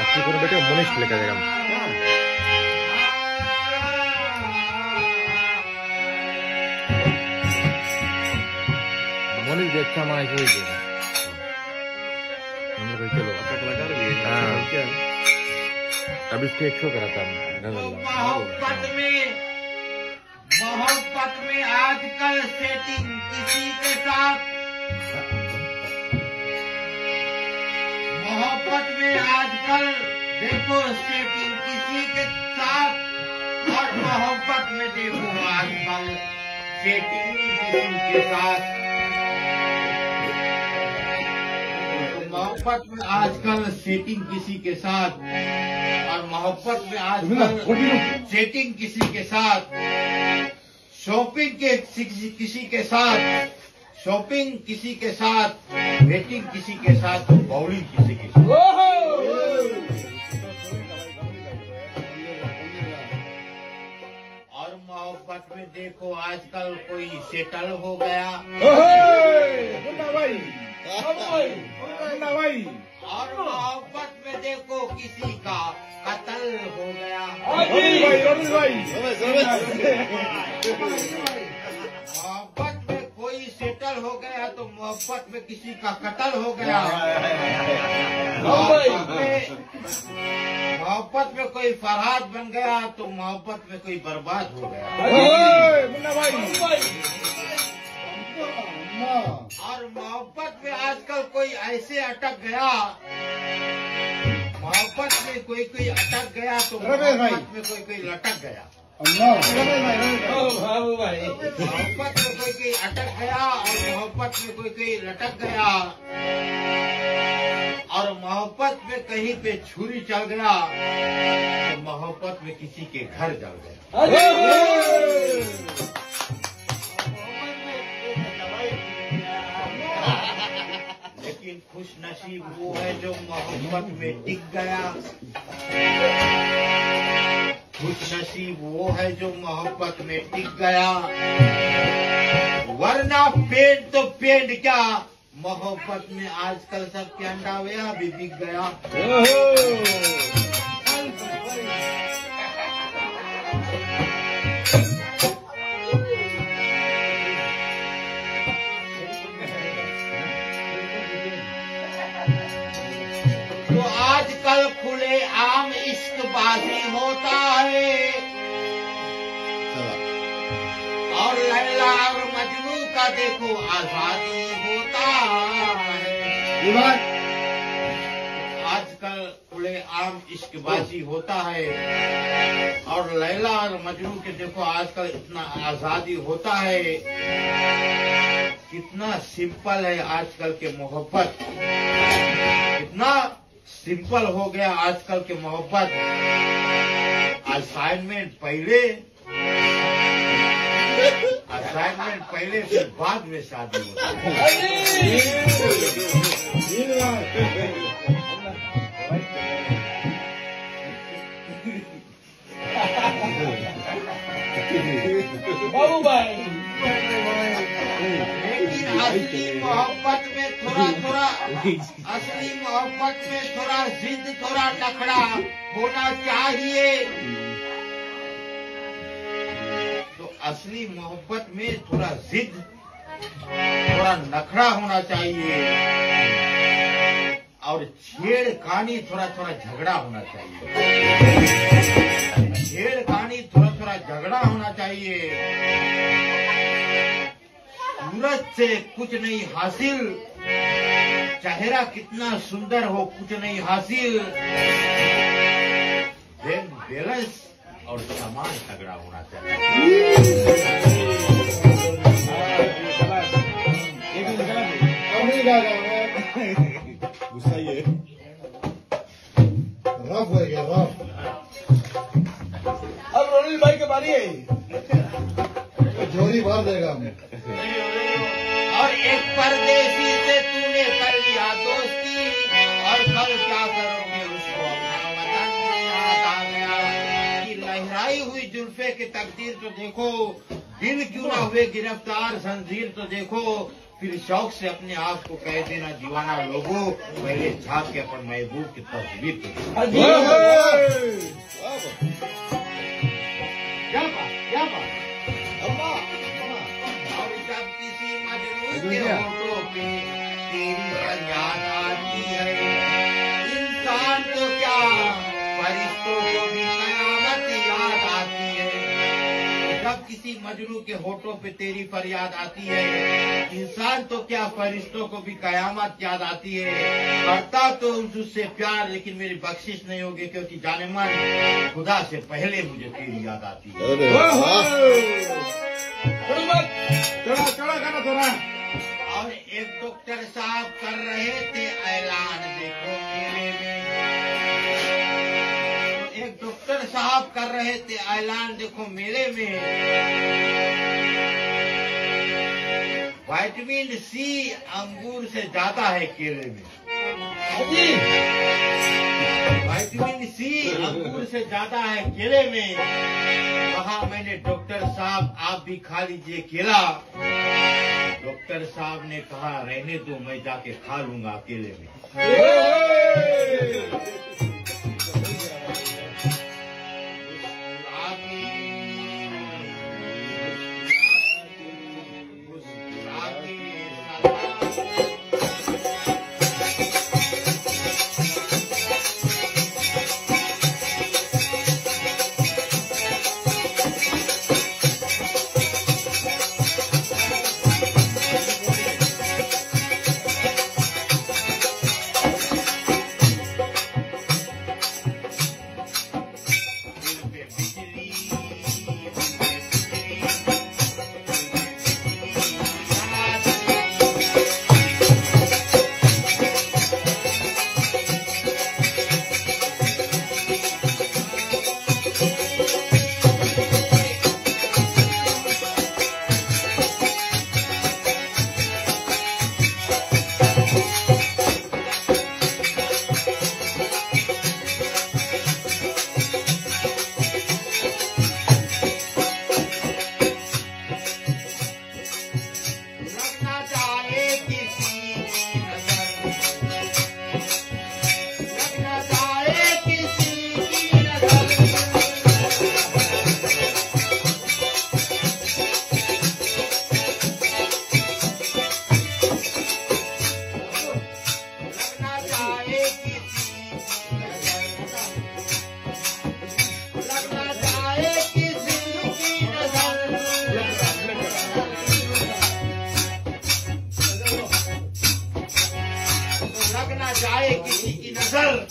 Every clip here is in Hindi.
আজকে করে বেটে মনীষ লেখা দেখলাম মনীষ দেখতে আমার হয়েছে हम लोग चलो कलाकार भी है हाँ। क्या अब इसके एक शो करा था नज़र मोहब्बत में मोहब्बत में आजकल सेटिंग किसी के साथ मोहब्बत में आजकल देखो सेटिंग किसी के साथ और मोहब्बत में देखो आजकल सेटिंग किसी के साथ मोहब्बत में आजकल सेटिंग किसी के साथ और मोहब्बत में आजकल सेटिंग किसी के साथ शॉपिंग के किसी के साथ शॉपिंग किसी के साथ वेटिंग किसी के साथ बॉलिंग किसी के साथ। और मोहब्बत में देखो आजकल कोई सेटल हो गया। और मोहब्बत में देखो किसी का कत्ल हो गया मोहब्बत में कोई सेटल हो गया तो मोहब्बत में किसी का कत्ल हो गया मोहब्बत में कोई फरहाद बन गया तो मोहब्बत में कोई बर्बाद हो गया। और मोहब्बत में आजकल कोई ऐसे अटक गया। मोहब्बत में कोई कोई अटक गया तो मोहब्बत में कोई कोई लटक गया। मोहब्बत में कोई कोई अटक गया और मोहब्बत में कोई कोई लटक गया। और मोहब्बत में कहीं पे छुरी चल गया तो मोहब्बत में किसी के घर जल गया। खुश नसीब वो है जो मोहब्बत में टिक गया। खुश नसीब वो है जो मोहब्बत में टिक गया। वरना पेड़ तो पेड़ क्या? मोहब्बत में आजकल सब के हुआ भी बिक गया। देखो आज़ादी होता है। आजकल खुले आम इश्कबाजी होता है। और लैला और मजनू के देखो आजकल इतना आज़ादी होता है। कितना सिंपल है आजकल के मोहब्बत। कितना सिंपल हो गया आजकल के मोहब्बत। असाइनमेंट पहले असाइनमेंट पहले फिर बाद में शादी होती बाबू भाई लेकिन असली मोहब्बत में थोड़ा थोड़ा असली मोहब्बत में थोड़ा जिद थोड़ा नखड़ा होना चाहिए। असली मोहब्बत में थोड़ा जिद, थोड़ा नखड़ा होना चाहिए। और छेड़खानी थोड़ा थोड़ा झगड़ा होना चाहिए। छेड़खानी थोड़ा थोड़ा झगड़ा होना चाहिए। सूरज से कुछ नहीं हासिल, चेहरा कितना सुंदर हो कुछ नहीं हासिल। देन बैलेंस और सामान तगड़ा होना चाहिए गुस्सा ये रफ हो गया रफ अब भाई की बारी है मार देगा हमें और एक परदेसी से तूने कर लिया दोस्ती और कल क्या करोगे लहराई हुई जुल्फे की तकदीर तो देखो। दिल क्यों ना हुए गिरफ़्तार संजीर तो देखो। फिर शौक से अपने आप को कह देना दीवाना लोगों पहले झाँक के अपन महबूब की तस्वीर को क्या बात? तेरी आती है। इंसान तो क्या जब किसी मजनू के होठों पे तेरी फरियाद आती है इंसान तो क्या फरिश्तों को भी कयामत याद आती है? करता तो उससे प्यार लेकिन मेरी बख्शिश नहीं होगी क्योंकि जाने मन खुदा से पहले मुझे तेरी याद आती है। और एक डॉक्टर साहब कर रहे थे ऐलान देखो। साहब कर रहे थे, ऐलान देखो मेले में। वाइटमिन सी अंगूर से ज़्यादा है केले में। वाइटमिन सी अंगूर से ज़्यादा है केले में। कहा मैंने, डॉक्टर साहब, आप भी खा लीजिए केला। डॉक्टर साहब ने कहा, रहने दो, मैं जाके खा लूँगा अकेले में। जाए किसी की नज़र।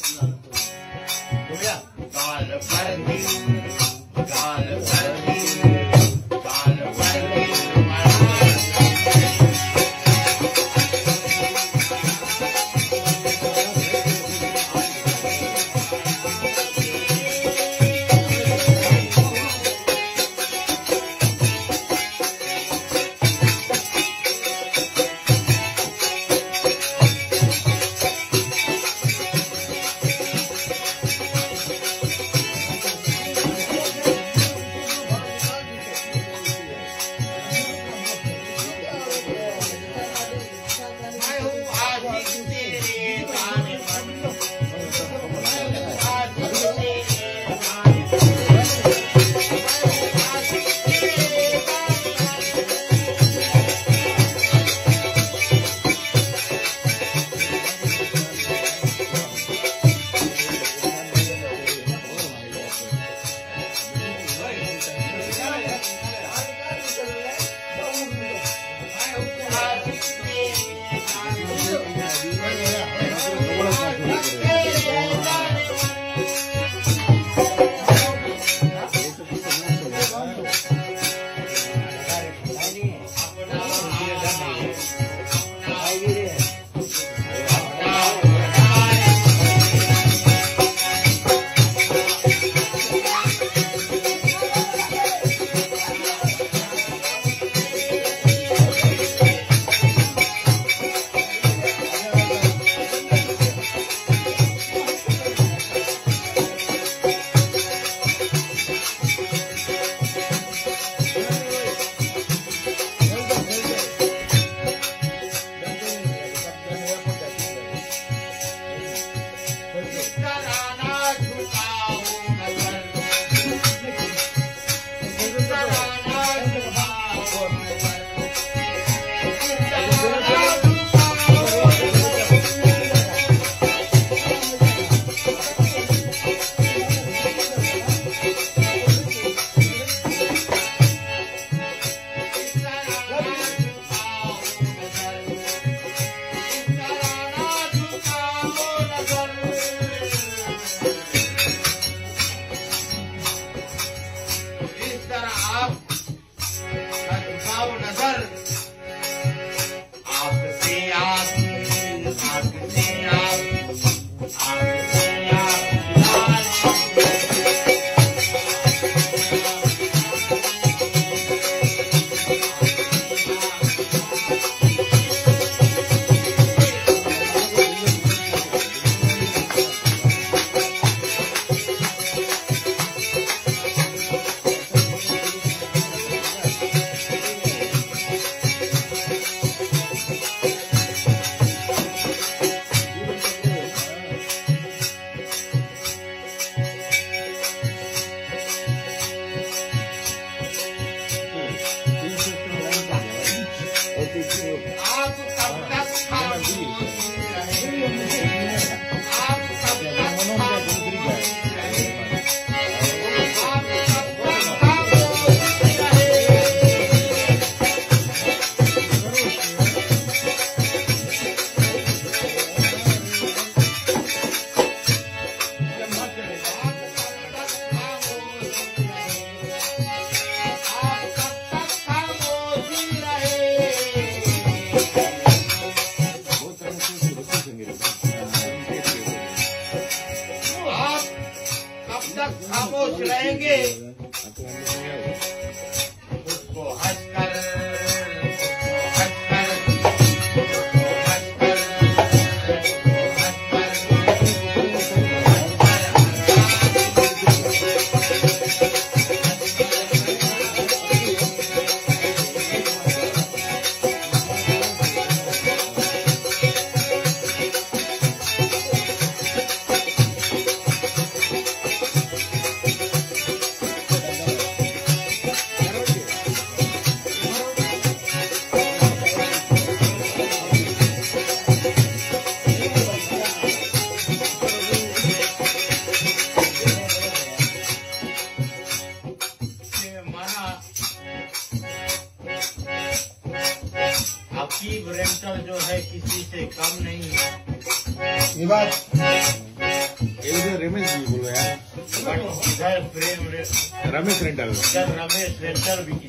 Sen Rame, Rame, Rame,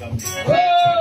Rame, Rame,